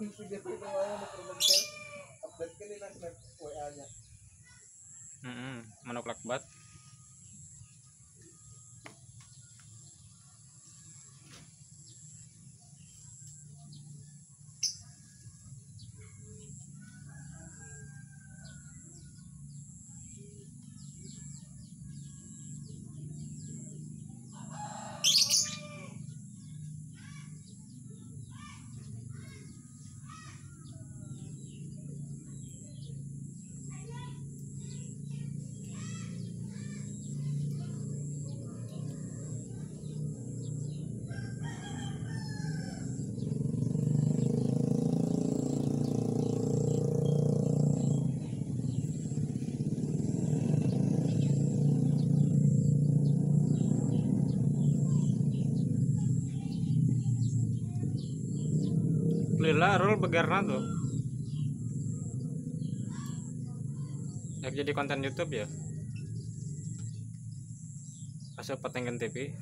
nya Heeh, manuk lakbat. Lila rul begarna tuh. Jadi konten YouTube ya. Asup Patenggen TV.